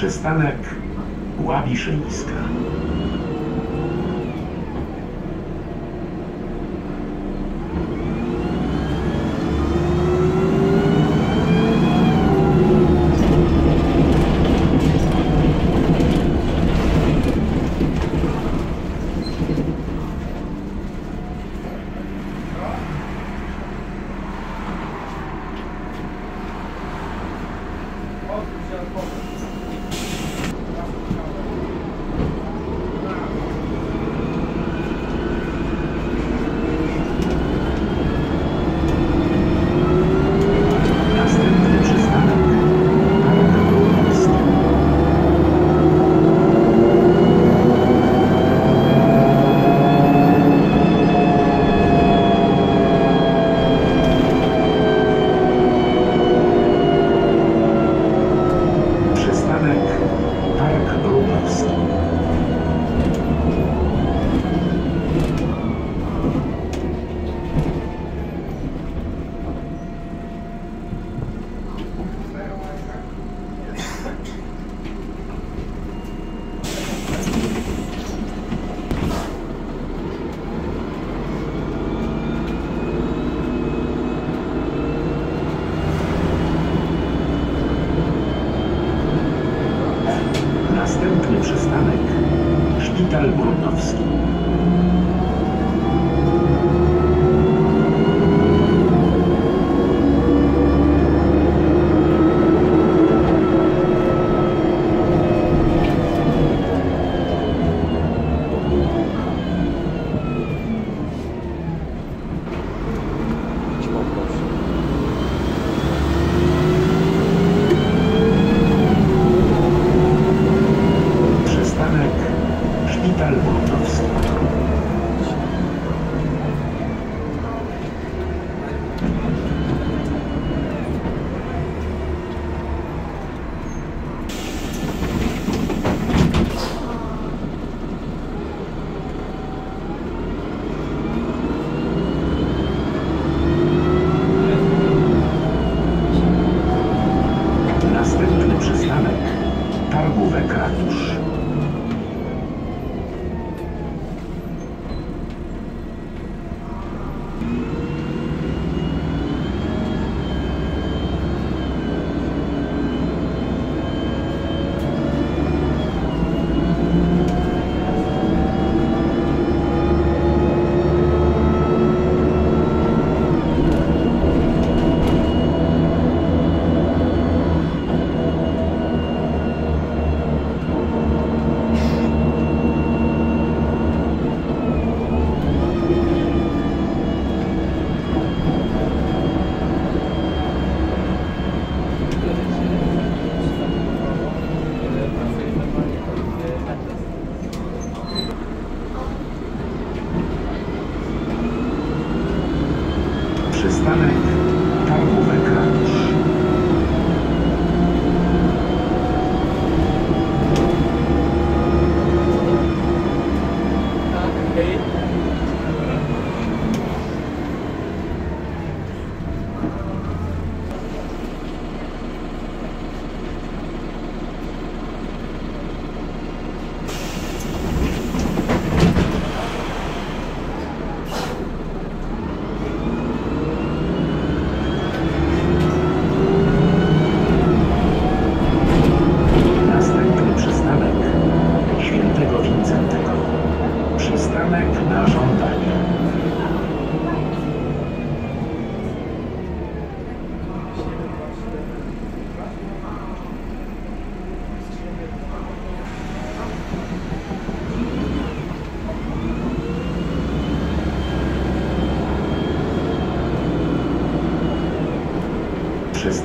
Przystanek Ławiszyńska.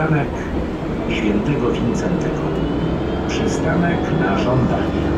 Przystanek Świętego Wincentego. Przystanek na żądanie.